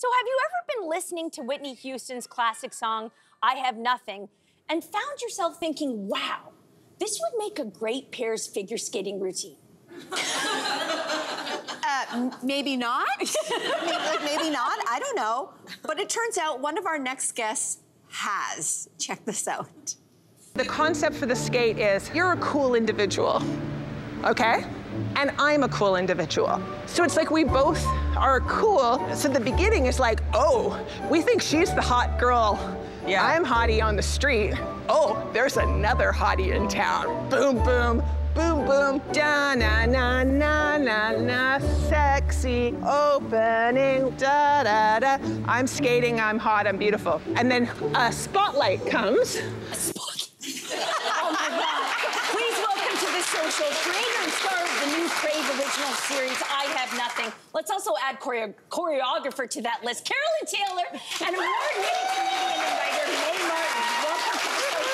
So, have you ever been listening to Whitney Houston's classic song, I Have Nothing, and found yourself thinking, wow, this would make a great pairs figure skating routine? Uh, maybe not. maybe, like, maybe not. I don't know. But it turns out one of our next guests has. Check this out. The concept for the skate is you're a cool individual, okay? And I'm a cool individual. So it's like we both are cool. So the beginning is like, oh, we think she's the hot girl. Yeah. I'm hottie on the street. Oh, there's another hottie in town. Boom, boom, boom, boom. Da na na na na na. Sexy opening. Da da da. I'm skating. I'm hot. I'm beautiful. And then a spotlight comes. oh my God. Please welcome to the social creator and star of the new Crave original series, I Have Nothing. Let's also add choreo- choreographer to that list, Carolyn Taylor, and award-winning comedian and writer, Mae Martin. Welcome to the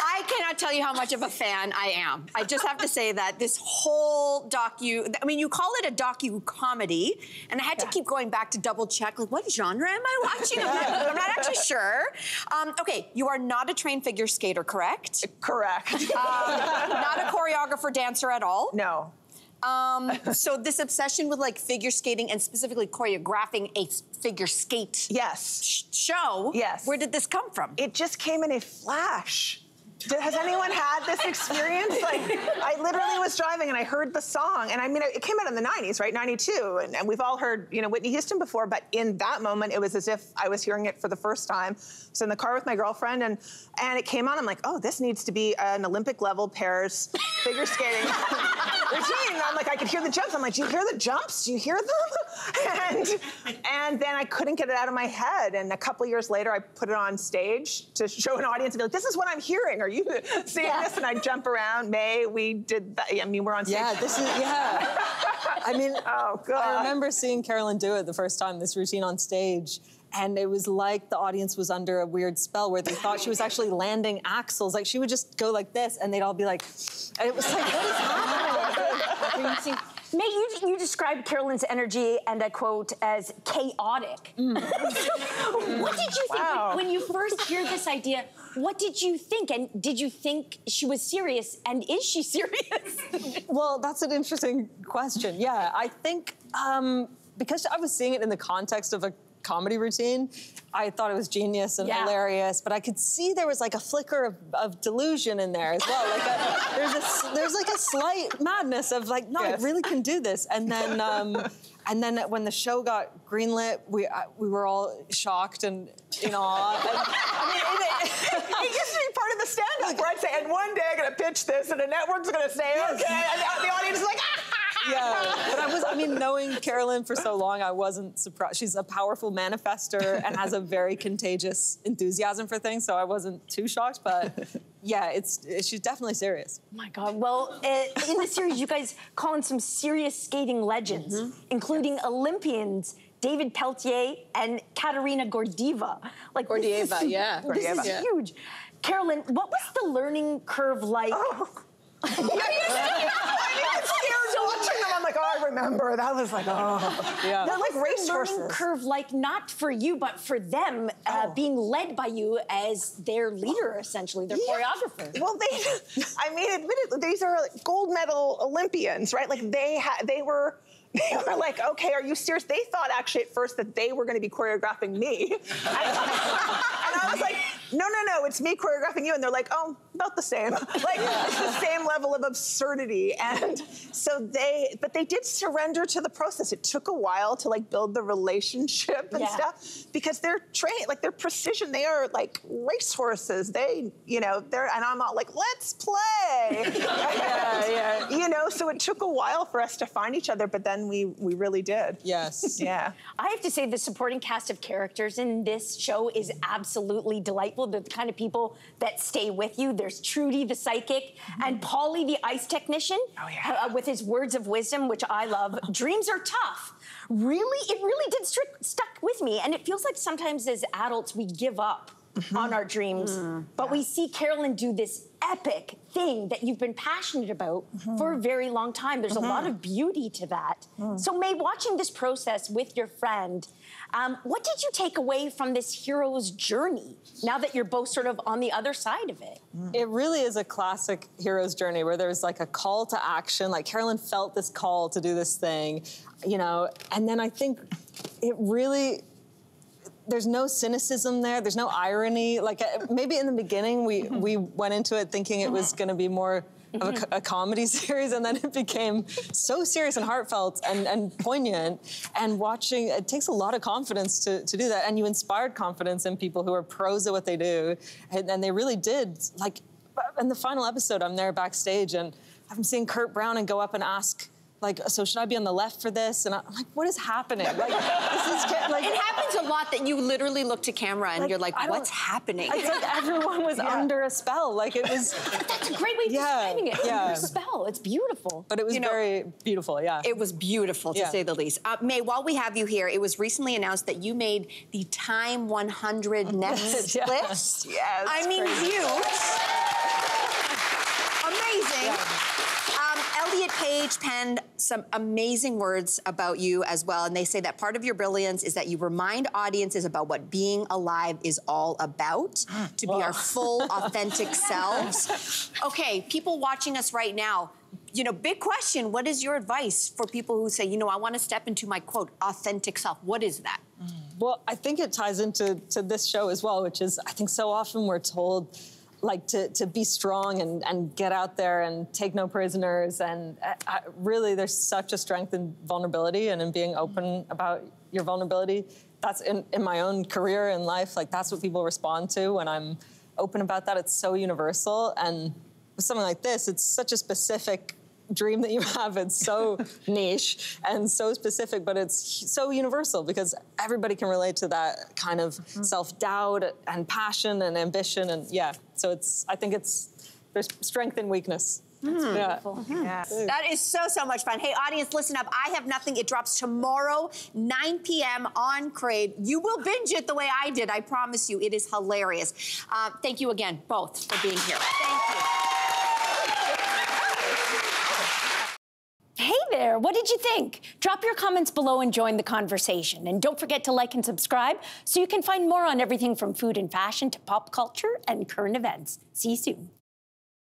I cannot tell you how much of a fan I am. I just have to say that this whole docu, I mean, you call it a docu comedy, and I had to keep going back to double check, like, what genre am I watching? I'm not actually sure. Um, okay, you are not a trained figure skater, correct? Correct. Um, not a choreographer, dancer at all. No. Um, so this obsession with like figure skating and specifically choreographing a figure skate yes sh- show. Yes. Where did this come from? It just came in a flash. Has anyone had this experience? Like, I literally was driving and I heard the song, and I mean, it came out in the '90s, right? '92, and, and we've all heard, you know, Whitney Houston before, but in that moment, it was as if I was hearing it for the first time. So in the car with my girlfriend, and and it came on. I'm like, oh, this needs to be an Olympic level pairs figure skating routine. I'm like, I could hear the jumps. I'm like, do you hear the jumps? Do you hear them? And and then I couldn't get it out of my head. And a couple years later, I put it on stage to show an audience and be like, this is what I'm hearing. Are you seeing this? And I jump around. Mae we did that. I mean, we're on stage. Yeah, this is yeah. I mean, oh god. I remember seeing Carolyn do it the first time, this routine on stage. And it was like the audience was under a weird spell where they thought she was actually landing axels. Like she would just go like this, and they'd all be like, and it was like, what is happening? Mae, you, you described Carolyn's energy, and I quote, as chaotic. what did you think Wow. when, when you first hear this idea? What did you think? And did you think she was serious? And is she serious? Well, that's an interesting question. Yeah, I think um, because I was seeing it in the context of a comedy routine, I thought it was genius and Yeah. hilarious. But I could see there was like a flicker of, of delusion in there as well. Like a, there's a there's like a slight madness of like, no, Yes. I really can do this. And then um, and then when the show got greenlit, we uh, we were all shocked and in awe. And, I mean, it, It used to be part of the stand-up where I'd say, and one day I'm gonna pitch this, and the network's gonna say, okay, and the audience is like, ah! Yeah, but I was, I mean, knowing Carolyn for so long, I wasn't surprised. She's a powerful manifester and has a very contagious enthusiasm for things, so I wasn't too shocked, but yeah, it's, she's definitely serious. Oh my God. Well, uh, in the series, you guys call in some serious skating legends, including Olympians David Pelletier and Katerina Gordeeva. Like this is- yeah. This is Gordeeva. Yeah. huge. Carolyn, what was the learning curve like? Yeah, you see, I was scared watching them. I'm like, oh, I remember. That was like, oh. Yeah. They're like What race the learning curve like not for you but for them uh, Oh. being led by you as their leader essentially their choreographer Well, they, I mean, admittedly, these are like gold medal Olympians, right? Like they had, they were, they were like, okay, are you serious? They thought actually at first that they were going to be choreographing me, and, I was like, no, no, no, it's me choreographing you, and they're like, oh, about the same, like it's the same level of absurdity, and so they, but they did surrender to the process. It took a while to like build the relationship and Yeah. stuff because they're trained, like they're precision. They are like racehorses. They, you know, they're, and I'm all like, let's play. yeah, yeah. You know, so it took a while for us to find each other, but then we we really did. Yes. Yeah. I have to say, the supporting cast of characters in this show is absolutely delightful. The kind of people that stay with you. There's Trudy, the psychic, and Polly, the ice technician, Oh, yeah. uh, with his words of wisdom, which I love. Dreams are tough. Really, it really did strick, stuck with me, and it feels like sometimes as adults we give up Mm-hmm. on our dreams. Mm-hmm. But we see Carolyn do this epic thing that you've been passionate about mm-hmm. for a very long time. There's a lot of beauty to that. Mm. So, Mae, watching this process with your friend, um, what did you take away from this hero's journey now that you're both sort of on the other side of it? Mm. It really is a classic hero's journey where there's like a call to action. Like Carolyn felt this call to do this thing, you know, and then I think it really there's no cynicism there. There's no irony. Like uh, maybe in the beginning we mm-hmm. we went into it thinking it was mm-hmm. going to be more of a, mm-hmm. a comedy series, and then it became so serious and heartfelt and, and poignant. And watching it takes a lot of confidence to, to do that, and you inspired confidence in people who are pros at what they do, and, and they really did. Like in the final episode, I'm there backstage, and I'm seeing Kurt Browning go up and ask. Like, so should I be on the left for this? And I'm like, what is happening? Like, this is like, It happens a lot that you literally look to camera and Like, you're like, what's happening? It's like everyone was under a spell. Like it was, That's a great way of Yeah, describing it. yeah. Under spell. It's beautiful. but it was You know, very beautiful. Yeah. It was beautiful, to Yeah. say the least. Uh, Mae, while we have you here, it was recently announced that you made the Time 100 next Yeah. list. Yes, I mean, crazy. huge. Amazing. Um, Page penned some amazing words about you as well, and they say that part of your brilliance is that you remind audiences about what being alive is all about, to be our full, authentic selves. Okay, people watching us right now, you know, big question. What is your advice for people who say, you know, I want to step into my quote, authentic self? What is that? Mm. Well, I think it ties into to this show as well, which is I think so often we're told like to, to be strong and, and get out there and take no prisoners. And uh, I, really, there's such a strength in vulnerability and in being open about your vulnerability. That's in, in my own career and life, like that's what people respond to when I'm open about that. It's so universal. And with something like this, it's such a specific dream that you have. It's so niche and so specific, but it's so universal because everybody can relate to that kind of self-doubt and passion and ambition. And yeah, so it's, I think it's, there's strength and weakness. Yeah. That is so, so much fun. Hey, audience, listen up. I Have Nothing. It drops tomorrow, 9 p.m. on Crave. You will binge it the way I did. I promise you. It is hilarious. Uh, thank you again, both, for being here. Thank you. Hey there, what did you think? Drop your comments below and join the conversation. And don't forget to like and subscribe so you can find more on everything from food and fashion to pop culture and current events. See you soon.